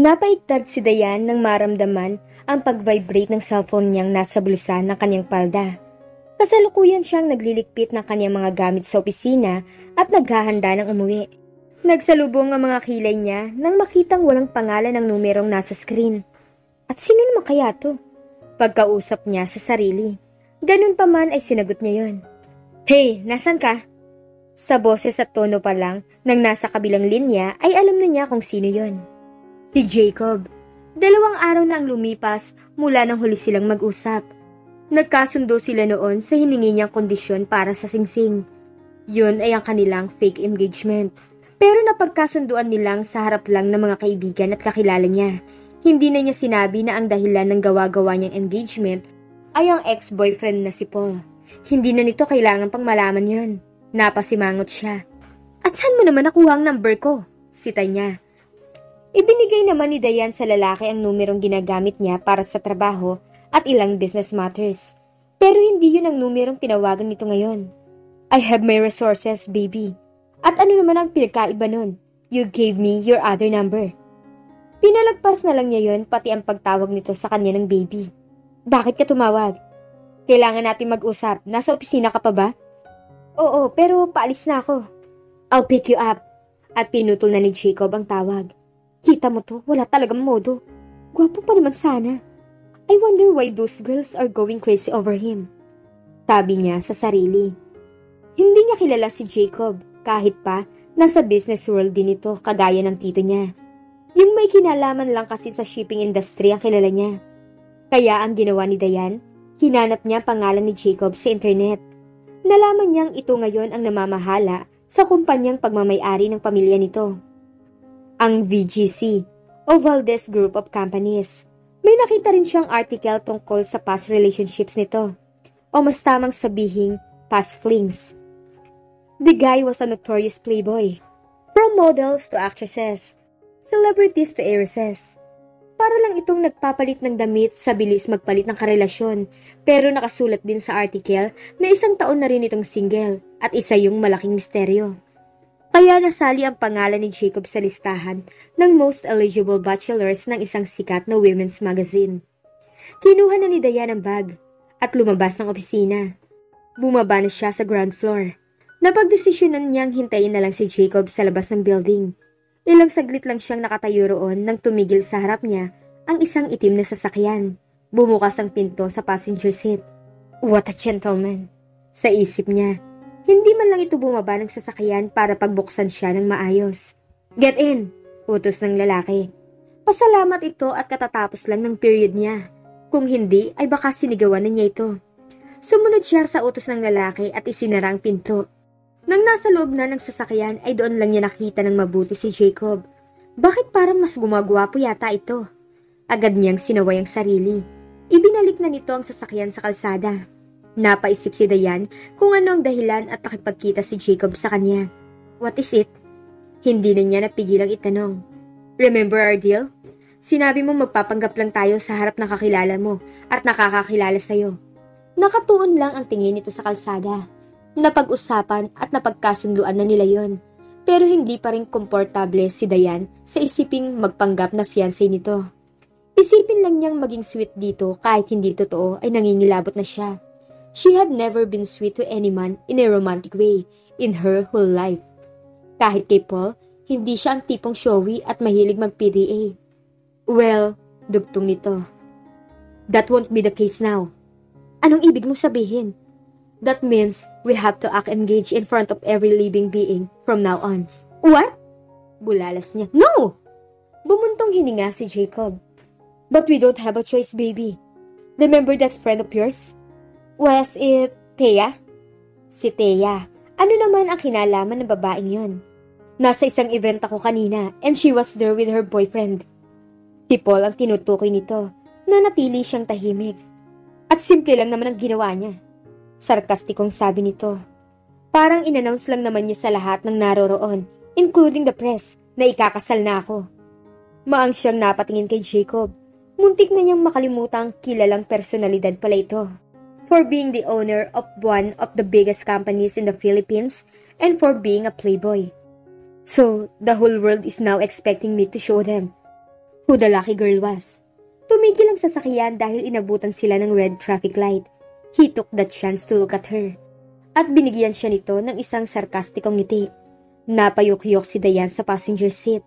Napaigtad si Dayan nang maramdaman ang pag-vibrate ng cellphone niyang nasa bulsa ng kanyang palda. Kasalukuyan siyang naglilikpit ng kanyang mga gamit sa opisina at naghahanda ng umuwi. Nagsalubong ang mga kilay niya nang makitang walang pangalan ng numerong nasa screen. At sino naman kaya to? Pagkausap niya sa sarili. Ganun pa man ay sinagot niya yon. Hey, nasan ka? Sa boses at tono pa lang nang nasa kabilang linya ay alam na niya kung sino yon. Si Jacob. Dalawang araw na ang lumipas mula nang huli silang mag-usap. Nagkasundo sila noon sa hiningi niyang kondisyon para sa singsing. Yun ay ang kanilang fake engagement. Pero napagkasunduan nilang sa harap lang ng mga kaibigan at kakilala niya. Hindi na niya sinabi na ang dahilan ng gawa-gawa niyang engagement ay ang ex-boyfriend na si Paul. Hindi na nito kailangan pang malaman yon. Napasimangot siya. At saan mo naman nakuha ang number ko? Sita niya. Ibinigay naman ni Dayan sa lalaki ang numerong ginagamit niya para sa trabaho at ilang business matters. Pero hindi yun ang numerong tinawagan nito ngayon. I have my resources, baby. At ano naman ang pinagkaiba nun? You gave me your other number. Pinalagpas na lang niya yon pati ang pagtawag nito sa kanya ng baby. Bakit ka tumawag? Kailangan natin mag-usap. Nasa opisina ka pa ba? Oo, pero paalis na ako. I'll pick you up. At pinutol na ni Jacob ang tawag. Kita mo to, wala talagang modo. Gwapo pa naman sana. I wonder why those girls are going crazy over him. Sabi niya sa sarili. Hindi niya kilala si Jacob kahit pa nasa business world din ito kagaya ng tito niya. Yung may kinalaman lang kasi sa shipping industry ang kilala niya. Kaya ang ginawa ni Dayan, hinanap niya pangalan ni Jacob sa internet. Nalaman niyang ito ngayon ang namamahala sa kumpanyang pagmamayari ng pamilya nito. Ang VGC o Valdez Group of Companies. May nakita rin siyang article tungkol sa past relationships nito. O mas tamang sabihing past flings. The guy was a notorious playboy. From models to actresses, celebrities to heiresses. Para lang itong nagpapalit ng damit sa bilis magpalit ng karelasyon. Pero nakasulat din sa article na isang taon na rin itong single at isa yung malaking misteryo. Kaya nasali ang pangalan ni Jacob sa listahan ng most eligible bachelors ng isang sikat na women's magazine. Kinuha na ni Dayan ang bag at lumabas ng opisina. Bumaba na siya sa ground floor. Napagdesisyonan niyang hintayin na lang si Jacob sa labas ng building Ilang saglit lang siyang nakatayo roon nang tumigil sa harap niya ang isang itim na sasakyan. Bumukas ang pinto sa passenger seat. What a gentleman! Sa isip niya, hindi man lang ito bumaba ng sasakyan para pagbuksan siya ng maayos. Get in! Utos ng lalaki. Pasalamat ito at katatapos lang ng period niya. Kung hindi, ay baka sinigawan na niya ito. Sumunod siya sa utos ng lalaki at isinara ang pinto. Nang nasa loob na ng sasakyan ay doon lang niya nakita ng mabuti si Jacob. Bakit parang mas gumagwapo yata ito? Agad niyang sinaway ang sarili. Ibinalik na nito ang sasakyan sa kalsada. Napaisip si Dayan kung ano ang dahilan at nakipagkita si Jacob sa kanya. What is it? Hindi na niya napigilang itanong. Remember our deal? Sinabi mo magpapanggap lang tayo sa harap ng kakilala mo at nakakakilala sa'yo. Nakatuon lang ang tingin nito sa kalsada. Napag-usapan at napagkasunduan na nila yon. Pero hindi pa rin komportable si Dayan sa isiping magpanggap na fiancé nito. Isipin lang niyang maging sweet dito kahit hindi totoo ay nangingilabot na siya. She had never been sweet to any man in a romantic way in her whole life. Kahit kay Paul, hindi siya ang tipong showy at mahilig mag-PDA. Well, dugtong nito. That won't be the case now. Anong ibig mong sabihin? That means we have to act engaged in front of every living being from now on. What? Bulalas niya. No! Bumuntong hininga si Jacob. But we don't have a choice, baby. Remember that friend of yours? Was it Thea? Si Thea. Ano naman ang kinalaman ng babaeng yon? Nasa isang event ako kanina and she was there with her boyfriend. Si Paul ang tinutukoy nito na natili siyang tahimik. At simple lang naman ang ginawa niya. Sarkastikong sabi nito. Parang inannounce lang naman niya sa lahat ng naroroon, including the press, na ikakasal na ako. Maang siyang napatingin kay Jacob. Muntik na niyang makalimutang kilalang personalidad pala ito. For being the owner of one of the biggest companies in the Philippines and for being a playboy. So, the whole world is now expecting me to show them who the lucky girl was. Tumigil ang sasakyan dahil inabutan sila ng red traffic light. He took that chance to look at her. At binigyan siya nito ng isang sarkastikong ngiti. Napayukyok si Dayan sa passenger seat.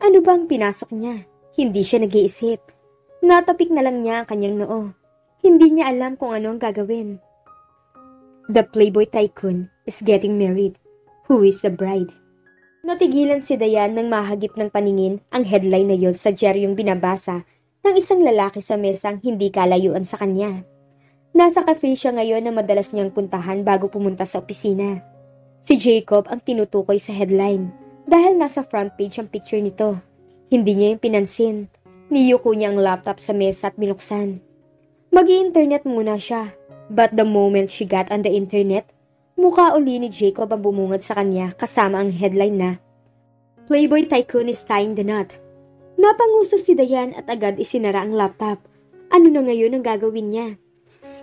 Ano bang pinasok niya? Hindi siya nag-iisip. Natapik na lang niya ang kanyang noo. Hindi niya alam kung ano ang gagawin. The Playboy Tycoon is getting married. Who is the bride? Natigilan si Dayan nang mahagip ng paningin ang headline na yon sa jeryong binabasa ng isang lalaki sa mesang hindi kalayuan sa kanya. Nasa cafe siya ngayon na madalas niyang puntahan bago pumunta sa opisina. Si Jacob ang tinutukoy sa headline dahil nasa front page ang picture nito. Hindi niya yung pinansin. Niyuko niya ang laptop sa mesa at binuksan. Mag internet muna siya. But the moment she got on the internet, mukha uli ni Jacob ang bumungad sa kanya kasama ang headline na Playboy Tycoon is tying the knot. Napanguso si Dayan at agad isinara ang laptop. Ano na ngayon ang gagawin niya?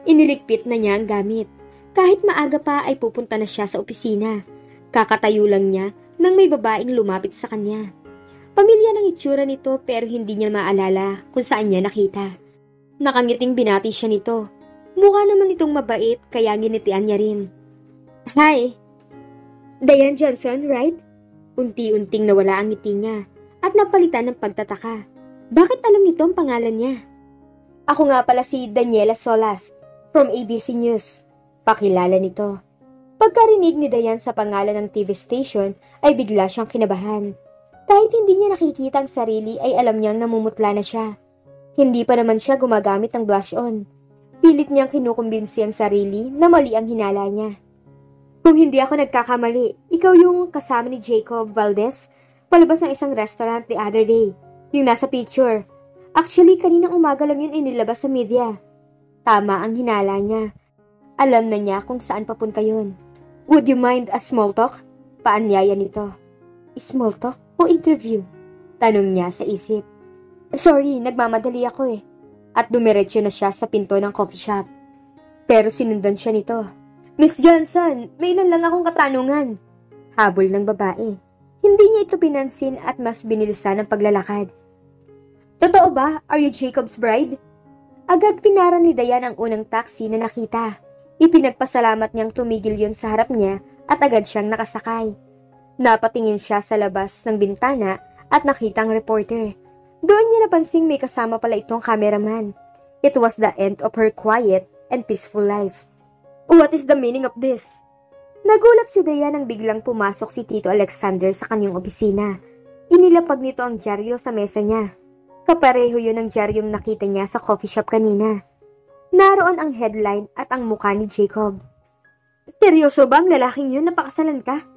Iniligpit na niya ang gamit. Kahit maaga pa ay pupunta na siya sa opisina. Kakatayo lang niya nang may babaeng lumapit sa kanya. Pamilya ng itsura nito pero hindi niya maalala kung saan niya nakita. Nakangiting binati siya nito. Mukha naman itong mabait kaya ginitian niya rin. Hi! Diane Johnson, right? Unti-unting nawala ang ngiti niya at napalitan ng pagtataka. Bakit alam nito ang pangalan niya? Ako nga pala si Daniela Solas, from ABC News. Pakilala nito. Pagkarinig ni Dayan sa pangalan ng TV station ay bigla siyang kinabahan. Kahit hindi niya nakikita ang sarili ay alam niyang namumutla na siya. Hindi pa naman siya gumagamit ng blush on. Pilit niyang kinukumbinsi ang sarili na mali ang hinala niya. Kung hindi ako nagkakamali, ikaw yung kasama ni Jacob Valdez palabas ng isang restaurant the other day. Yung nasa picture. Actually, kaninang umaga lang yun inilabas sa media. Tama ang hinala niya. Alam na niya kung saan papunta yun. Would you mind a small talk? Paanyaya nito. Small talk o interview? Tanong niya sa isip. Sorry, nagmamadali ako eh. At dumiretso na siya sa pinto ng coffee shop. Pero sinundan siya nito. Miss Johnson, may ilan lang akong katanungan. Habol ng babae. Hindi niya ito pinansin at mas binilisan ang paglalakad. Totoo ba? Are you Jacob's bride? Agad pinara ni Dayan ang unang taxi na nakita. Ipinagpasalamat niyang tumigil yon sa harap niya at agad siyang nakasakay. Napatingin siya sa labas ng bintana at nakita ang reporter. Doon niya napansing may kasama pala itong cameraman. It was the end of her quiet and peaceful life. What is the meaning of this? Nagulat si Dayan nang biglang pumasok si Tito Alexander sa kanyang opisina. Inilapag nito ang dyaryo sa mesa niya. Kapareho yun ang dyaryong nakita niya sa coffee shop kanina. Naroon ang headline at ang mukha ni Jacob. Seryoso ba ang lalaking yun napakasalan ka?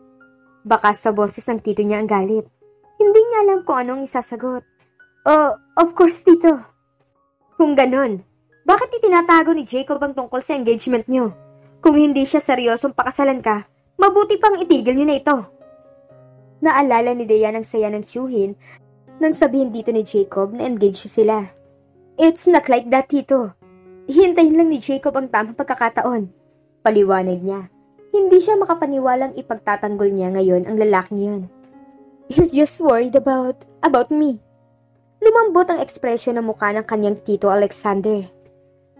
Baka sa boses ng tito niya ang galit. Hindi niya alam kung anong isasagot. Oh, of course, tito. Kung ganon, bakit itinatago ni Jacob ang tungkol sa engagement niyo? Kung hindi siya seryosong pakasalan ka, mabuti pang itigil niyo na ito. Naalala ni Deyan ang saya ng tiyuhin nang sabihin dito ni Jacob na engaged sila. It's not like that, Tito. Hintayin lang ni Jacob ang tamang pagkakataon. Paliwanag niya. Hindi siya makapaniwalang ipagtatanggol niya ngayon ang lalaking yun. He's just worried about, about me. Lumambot ang ekspresyon ng mukha ng kanyang tito Alexander.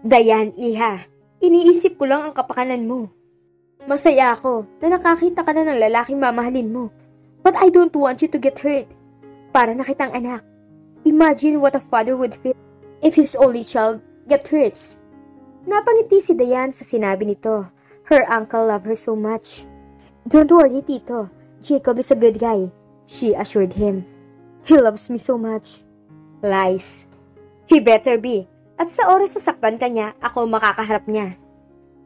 Dayan, iha. Iniisip ko lang ang kapakanan mo. Masaya ako na nakakita ka na ng lalaking mamahalin mo. But I don't want you to get hurt para na kitang anak. Imagine what a father would feel if his only child get hurts. Napangiti si Dayan sa sinabi nito. Her uncle loved her so much. Don't worry, Tito. Jacob is a good guy, she assured him. He loves me so much. Lies. He better be. At sa oras sa saktan kanya, ako makakaharap niya.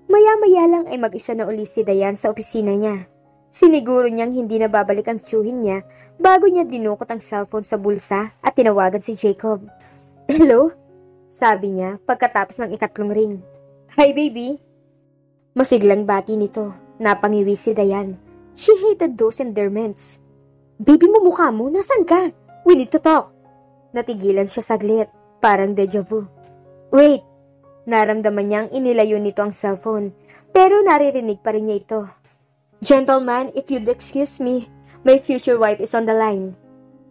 Maya-maya lang ay mag-isa na uli si Dayan sa opisina niya. Siniguro niyang hindi na babalik ang tiyuhin niya bago niya dinukot ang cellphone sa bulsa at tinawagan si Jacob. Hello? Sabi niya pagkatapos ng ikatlong ring. Hi baby! Masiglang bati nito. Napangiwi si Dayan. She hated those endearments. Baby mo mukha mo, nasan ka? We need to talk. Natigilan siya saglit, parang deja vu. Wait! Naramdaman niyang inilayo nito ang cellphone, pero naririnig pa rin niya ito. Gentleman, if you'd excuse me, my future wife is on the line.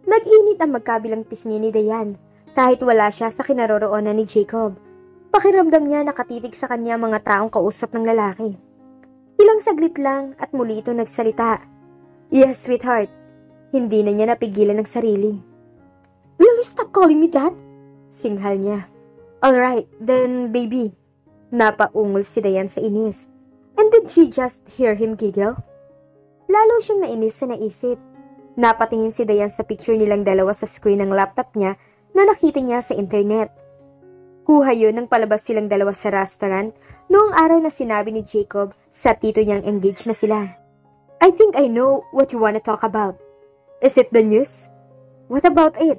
Nag-init ang magkabilang pisngi ni Dayan. Kahit wala siya sa kinaroroonan ni Jacob, pakiramdam niya nakatitig sa kanya mga taong kausap ng lalaki. Ilang saglit lang at muli ito nagsalita. Yes, sweetheart. Hindi na niya napigilan ng sarili. Will you stop calling me that? Singhal niya. Alright, then baby. Napaungol si Dayan sa inis. And did she just hear him giggle? Lalo siyang nainis sa naisip. Napatingin si Dayan sa picture nilang dalawa sa screen ng laptop niya na nakita niya sa internet. Kuha yun ng palabas silang dalawa sa restaurant noong araw na sinabi ni Jacob sa tito niyang engaged na sila. I think I know what you wanna talk about. Is it the news? What about it?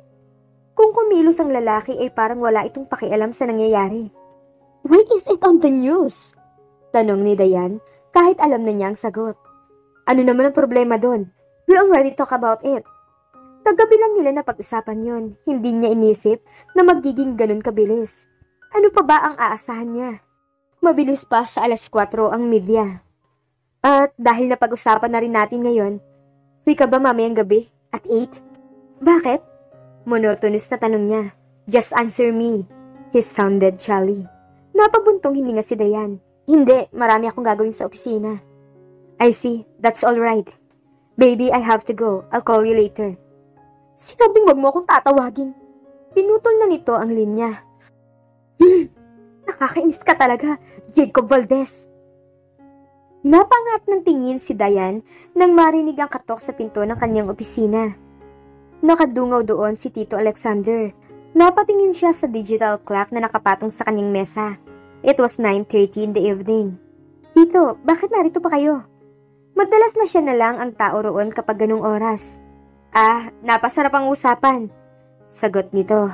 Kung kumilos ang lalaki ay parang wala itong pakialam sa nangyayari. Why is it on the news? Tanong ni Dayan kahit alam na niya ang sagot. Ano naman ang problema doon? We already talk about it. Kagabi lang nila na pag-usapan yon. Hindi niya inisip na magiging ganun kabilis. Ano pa ba ang aasahan niya? Mabilis pa sa alas 4 ang media. At dahil na pag-usapan na rin natin ngayon, free ka ba mamayang gabi at 8? Bakit? Monotonous na tanong niya. Just answer me. He sounded jolly. Napabuntong hininga si Dayan. Hindi, marami akong gagawin sa opisina. I see, that's all right. Baby, I have to go. I'll call you later. Sinabing wag mo akong tatawagin. Pinutol na nito ang linya. Hmm, nakakainis ka talaga, Jacob Valdez. Napangat ng tingin si Dayan nang marinig ang katok sa pinto ng kanyang opisina. Nakadungaw doon si Tito Alexander. Napatingin siya sa digital clock na nakapatong sa kanyang mesa. It was 9.30 in the evening. Tito, bakit narito pa kayo? Madalas na siya na lang ang tao roon kapag ganong oras. Ah, napasarap ang usapan. Sagot nito.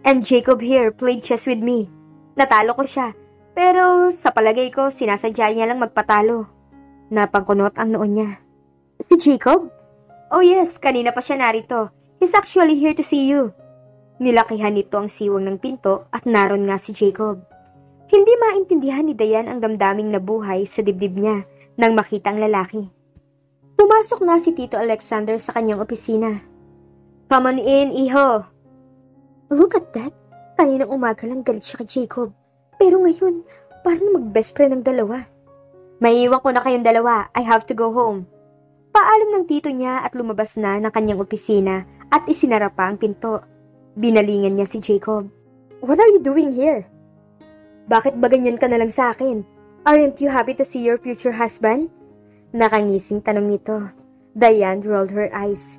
And Jacob here played chess with me. Natalo ko siya. Pero sa palagay ko, sinasadya niya lang magpatalo. Napangkunot ang noon niya. Si Jacob? Oh yes, kanina pa siya narito. He's actually here to see you. Nilakihan nito ang siwang ng pinto at naroon nga si Jacob. Hindi maintindihan ni Dayan ang damdaming nabuhay sa dibdib niya nang makita ang lalaki. Pumasok na si Tito Alexander sa kanyang opisina. Come on in, iho! Look at that! Kaninang umaga lang galit siya kay Jacob. Pero ngayon, parang mag-best friend ng dalawa. Maiiwan ko na kayong dalawa. I have to go home. Paalam ng tito niya at lumabas na ng kanyang opisina at isinara pa ang pinto. Binalingan niya si Jacob. What are you doing here? Bakit ba ganyan ka na lang sa akin? Aren't you happy to see your future husband? Nakangising tanong nito. Diane rolled her eyes.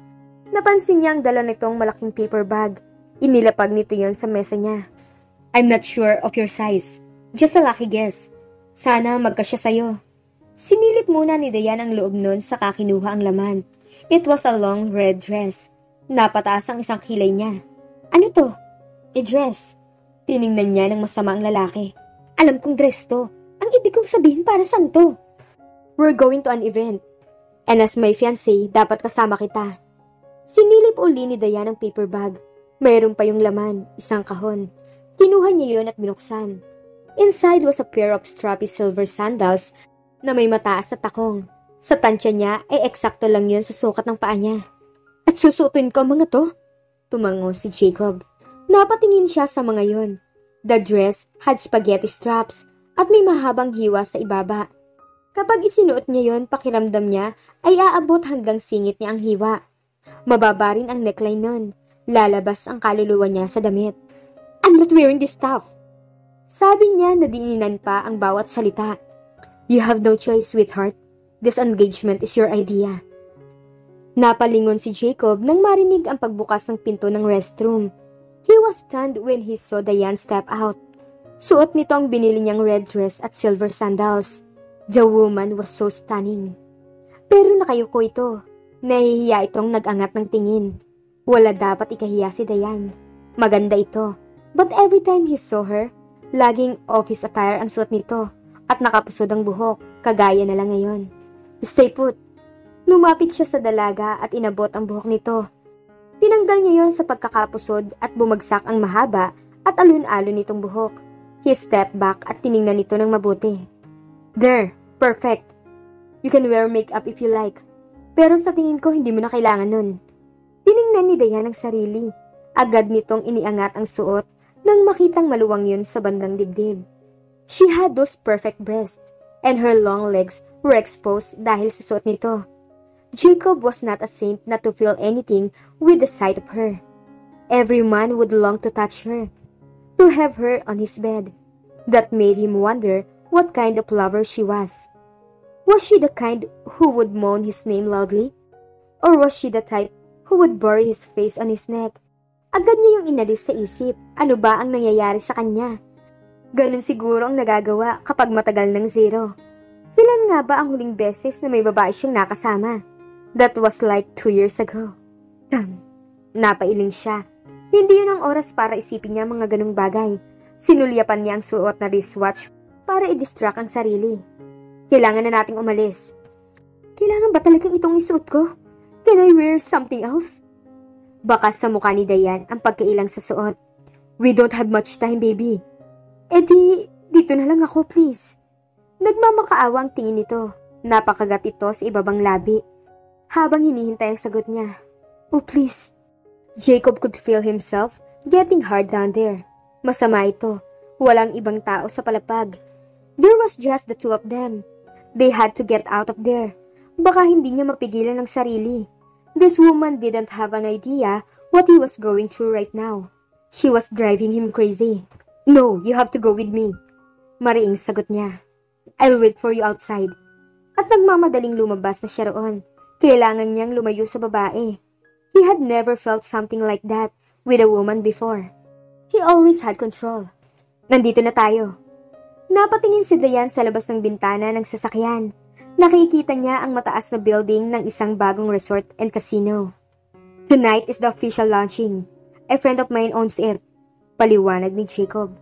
Napansin niya ang dala nitong malaking paper bag. Inilapag nito yon sa mesa niya. I'm not sure of your size. Just a lucky guess. Sana magkasya sa'yo. Sinilip muna ni Dayan ang loob nun sa kakinuha ang laman. It was a long red dress. Napataas ang isang kilay niya. Ano to? A dress. Tiningnan niya ng masama ang lalaki. Alam kong dress to. Ang ibig kong sabihin para saan to? We're going to an event. And as my fiancé, dapat kasama kita. Sinilip uli ni Dayan ang paper bag. Mayroon pa yung laman, isang kahon. Kinuha niya yun at binuksan. Inside was a pair of strappy silver sandals na may mataas na takong. Sa tansya niya ay eksakto lang yun sa sukat ng paa niya. At susutin ko mga to? Tumango si Jacob. Napatingin siya sa mga yon. The dress had spaghetti straps at may mahabang hiwa sa ibaba. Kapag isinuot niya yon, pakiramdam niya ay aabot hanggang singit niya ang hiwa. Mababa rin ang neckline nun. Lalabas ang kaluluwa niya sa damit. I'm not wearing this stuff. Sabi niya na dininan pa ang bawat salita. You have no choice, sweetheart. This engagement is your idea. Napalingon si Jacob nang marinig ang pagbukas ng pinto ng restroom. He was stunned when he saw Diane step out. Suot nito ang binili niyang red dress at silver sandals. The woman was so stunning. Pero nakayuko ito. Nahihiya itong nag-angat ng tingin. Wala dapat ikahiya si Diane. Maganda ito. But every time he saw her, laging office attire ang suot nito at nakapusod ang buhok, kagaya na lang ngayon. Stay put. Lumapit siya sa dalaga at inabot ang buhok nito. Tinanggal niya yon sa pagkakapusod at bumagsak ang mahaba at alun-alon nitong buhok. He stepped back at tiningnan nito ng mabuti. There, perfect. You can wear makeup if you like. Pero sa tingin ko hindi mo na kailangan nun. Tiningnan ni Dayan ang sarili. Agad nitong iniangat ang suot nang makitang maluwang yun sa bandang dibdib. She had those perfect breasts, and her long legs were exposed dahil sa suot nito. Jacob was not a saint not to feel anything with the sight of her. Every man would long to touch her, to have her on his bed. That made him wonder what kind of lover she was. Was she the kind who would moan his name loudly? Or was she the type who would bury his face on his neck? Agad niya yung inalis sa isip, ano ba ang nangyayari sa kanya? Ganun siguro ang nagagawa kapag matagal ng zero. Kailan nga ba ang huling beses na may babae siyang nakasama? That was like two years ago. Tam. Napailing siya. Hindi yun ang oras para isipin niya mga ganong bagay. Sinulyapan niya ang suot na wristwatch para i-distract ang sarili. Kailangan na nating umalis. Kailangan ba talagang itong isuot ko? Can I wear something else? Baka sa mukha ni Dayan ang pagkailang sa suot. We don't have much time, baby. E di, dito na lang ako, please. Nagmamakaawa ang tingin nito. Napakagat ito sa ibabang labi. Habang hinihintay ang sagot niya. Oh, please. Jacob could feel himself getting hard down there. Masama ito. Walang ibang tao sa palapag. There was just the two of them. They had to get out of there. Baka hindi niya mapigilan ang sarili. This woman didn't have an idea what he was going through right now. She was driving him crazy. No, you have to go with me. Mariing sagot niya. I'll wait for you outside. At nagmamadaling lumabas na siya roon. Kailangan niyang lumayo sa babae. He had never felt something like that with a woman before. He always had control. Nandito na tayo. Napatingin si Dayan sa labas ng bintana ng sasakyan. Nakikita niya ang mataas na building ng isang bagong resort and casino. Tonight is the official launching. A friend of mine owns it paliwanag ni Jacob.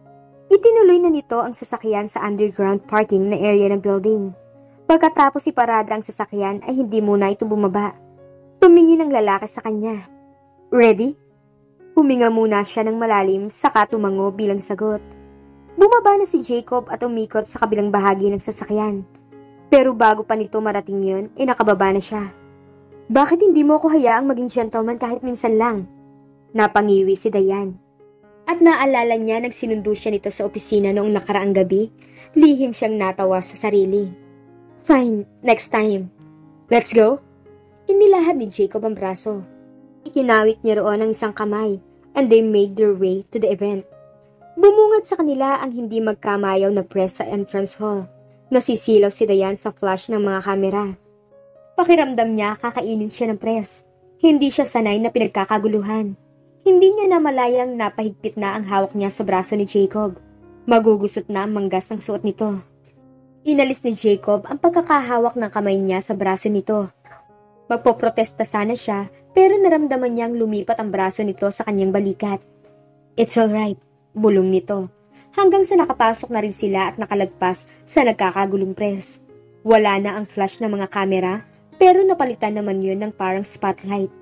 Itinuloy na nito ang sasakyan sa underground parking na area ng building. Pagkatapos iparada ang sasakyan ay hindi muna ito bumaba. Tumingin ang lalaki sa kanya. Ready? Huminga muna siya ng malalim saka tumango bilang sagot. Bumaba na si Jacob at umikot sa kabilang bahagi ng sasakyan. Pero bago pa nito marating yun, ay nakababa na siya. Bakit hindi mo ako hayaang maging gentleman kahit minsan lang? Napangiwi si Dayan. At naalala niya nang sinundo siya nito sa opisina noong nakaraang gabi, lihim siyang natawa sa sarili. Fine, next time. Let's go? Inilahad ni Jacob ang braso. Ikinawik niya roon ang isang kamay and they made their way to the event. Bumungad sa kanila ang hindi magkamayaw na press sa entrance hall. Nasisilaw si Dayan sa flash ng mga kamera. Pakiramdam niya kakainin siya ng press. Hindi siya sanay na pinagkakaguluhan. Hindi niya namalayang napahigpit na ang hawak niya sa braso ni Jacob. Magugusot na ang manggas ng suot nito. Inalis ni Jacob ang pagkakahawak ng kamay niya sa braso nito. Magpoprotesta sana siya pero naramdaman niyang lumipat ang braso nito sa kanyang balikat. It's alright, bulong nito. Hanggang sa nakapasok na rin sila at nakalagpas sa nagkakagulong press. Wala na ang flash ng mga kamera pero napalitan naman yun ng parang spotlight.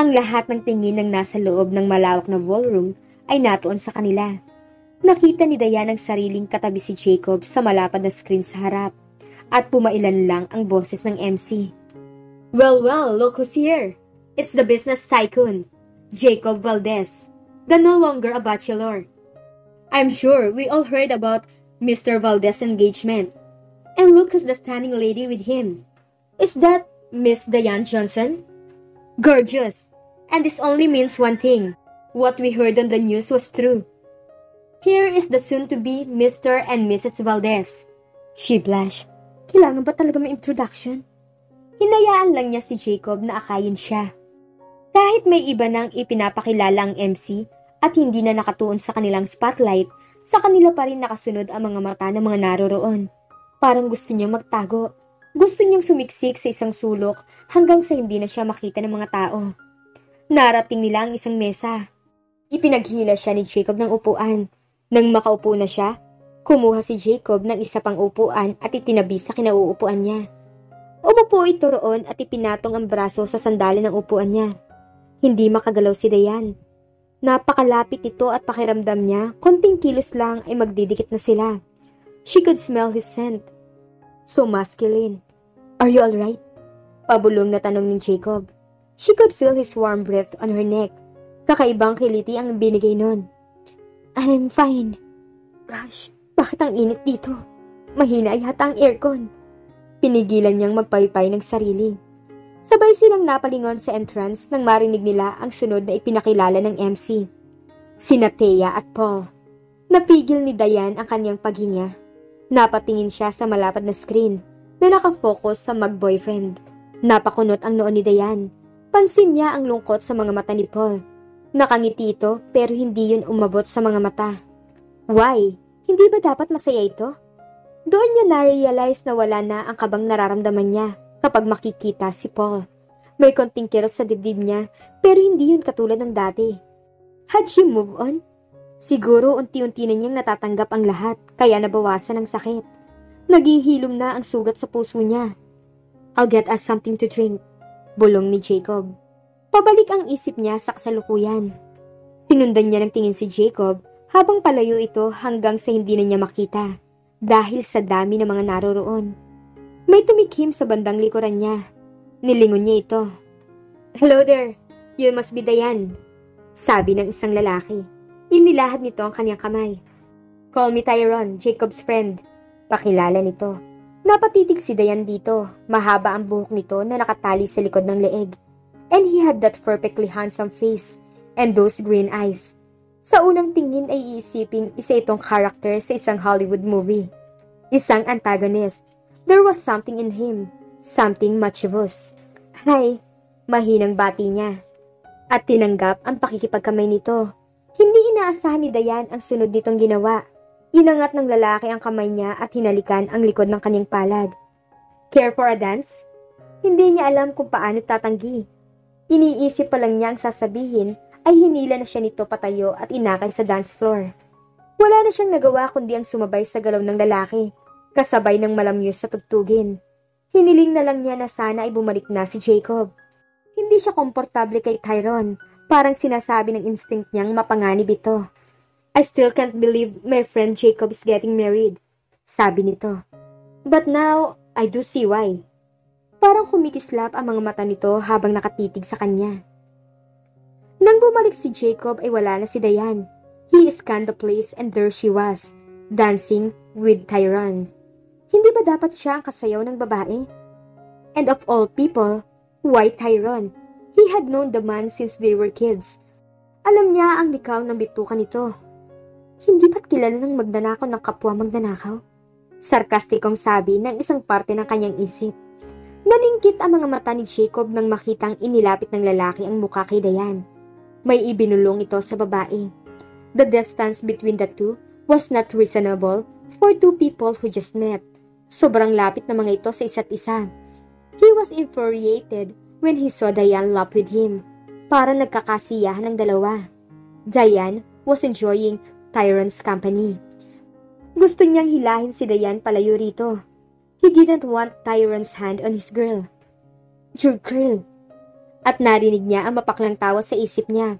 Ang lahat ng tingin ng nasa loob ng malawak na ballroom ay natuon sa kanila. Nakita ni Dayan ang sariling katabi si Jacob sa malapad na screen sa harap at pumailan lang ang boses ng MC. Well, well, look who's here. It's the business tycoon, Jacob Valdez, the no longer a bachelor. I'm sure we all heard about Mr. Valdez's engagement. And look who's the standing lady with him. Is that Miss Diane Johnson? Gorgeous. And this only means one thing. What we heard on the news was true. Here is the soon-to-be Mr. and Mrs. Valdez. She blushed. Kailangan ba talaga may introduction? Hinayaan lang niya si Jacob na akayin siya. Kahit may iba nang ipinapakilala ang MC at hindi na nakatuon sa kanilang spotlight, sa kanila pa rin nakasunod ang mga mata ng mga naroroon. Parang gusto niyang magtago. Gusto niyang sumiksik sa isang sulok hanggang sa hindi na siya makita ng mga tao. Narating nila ang isang mesa. Ipinaghila siya ni Jacob ng upuan. Nang makaupo na siya, kumuha si Jacob ng isa pang upuan at itinabi sa kinauupuan niya. Umupo ito roon at ipinatong ang braso sa sandali ng upuan niya. Hindi makagalaw si Dayan. Napakalapit ito at pakiramdam niya, konting kilos lang ay magdidikit na sila. She could smell his scent. So masculine. Are you alright? Pabulong na tanong ni Jacob. She could feel his warm breath on her neck. Kakaibang kiliti ang binigay nun. I'm fine. Gosh, bakit ang init dito? Mahina yata ang aircon. Pinigilan niyang magpaypay ng sarili. Sabay silang napalingon sa entrance nang marinig nila ang sunod na ipinakilala ng MC. Sina Thea at Paul. Napigil ni Diane ang kanyang paghinga. Napatingin siya sa malapad na screen na nakafocus sa mag-boyfriend. Napakunot ang noon ni Diane. Pansin niya ang lungkot sa mga mata ni Paul. Nakangiti ito pero hindi yun umabot sa mga mata. Why? Hindi ba dapat masaya ito? Doon niya na-realize na wala na ang kabang nararamdaman niya kapag makikita si Paul. May konting kirot sa dibdib niya pero hindi yun katulad ng dati. Had she move on? Siguro unti-unti na niyang natatanggap ang lahat kaya nabawasan ang sakit. Nagihilom na ang sugat sa puso niya. I'll get us something to drink. Bulong ni Jacob. Pabalik ang isip niya sa kasalukuyan. Sinundan niya ng tingin si Jacob habang palayo ito hanggang sa hindi na niya makita dahil sa dami ng mga naroroon. May tumikhim sa bandang likuran niya. Nilingon niya ito. Hello there, you must be Dayan. Sabi ng isang lalaki. Inilahad nito ang kanyang kamay. Call me Tyrone, Jacob's friend. Pakilala nito. Napatitig si Dayan dito. Mahaba ang buhok nito na nakatali sa likod ng leeg. And he had that perfectly handsome face and those green eyes. Sa unang tingin ay iisipin isa itong character sa isang Hollywood movie. Isang antagonist. There was something in him. Something mischievous. Hay, mahinang bati niya at tinanggap ang pakikipagkamay nito. Hindi inaasahan ni Dayan ang sunod nitong ginawa. Inangat ng lalaki ang kamay niya at hinalikan ang likod ng kanyang palad. Care for a dance? Hindi niya alam kung paano tatanggi. Iniisip pa lang niya ang sasabihin ay hinila na siya nito patayo at inakay sa dance floor. Wala na siyang nagawa kundi ang sumabay sa galaw ng lalaki, kasabay ng malamyos sa tugtugin. Hiniling na lang niya na sana ay bumalik na si Jacob. Hindi siya komportable kay Tyrone. Parang sinasabi ng instinct niyang mapanganib ito. I still can't believe my friend Jacob is getting married. Sabi nito. But now, I do see why. Parang kumikislap ang mga mata nito habang nakatitig sa kanya. Nang bumalik si Jacob ay wala na si Diane. He scanned the place and there she was, dancing with Tyrone. Hindi ba dapat siya ang kasayaw ng babae? And of all people, Why Tyrone? He had known the man since they were kids. Alam niya ang likaw ng bitukan nito. Hindi ba't kilala ng magnanakaw ng kapwa magnanakaw? Sarkastikong sabi ng isang parte ng kanyang isip. Naningkit ang mga mata ni Jacob nang makitang inilapit ng lalaki ang mukha kay Dayan. May ibinulong ito sa babae. The distance between the two was not reasonable for two people who just met. Sobrang lapit na mga ito sa isa't isa. He was infuriated when he saw Diane lap with him. Para nagkakasiyahan ng dalawa. Diane was enjoying Tyrone's company. Gusto niyang hilahin si Diane palayo rito. He didn't want Tyrone's hand on his girl. Your girl. At narinig niya ang mapaklang tawa sa isip niya.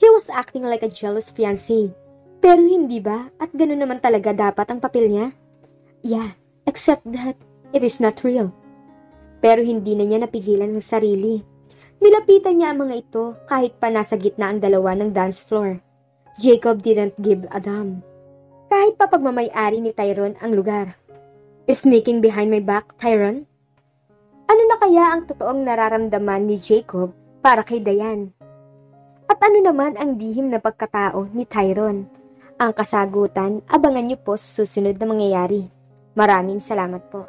He was acting like a jealous fiancé. Pero hindi ba at gano'n naman talaga dapat ang papel niya? Yeah, except that it is not real. Pero hindi na niya napigilan ng sarili. Nilapitan niya ang mga ito kahit pa nasa gitna ang dalawa ng dance floor. Jacob didn't give a damn. Kahit pa pagmamayari ni Tyrone ang lugar. Sneaking behind my back, Tyrone? Ano na kaya ang totoong nararamdaman ni Jacob para kay Diane? At ano naman ang dihim na pagkatao ni Tyrone? Ang kasagutan, abangan niyo po sa susunod na mangyayari. Maraming salamat po.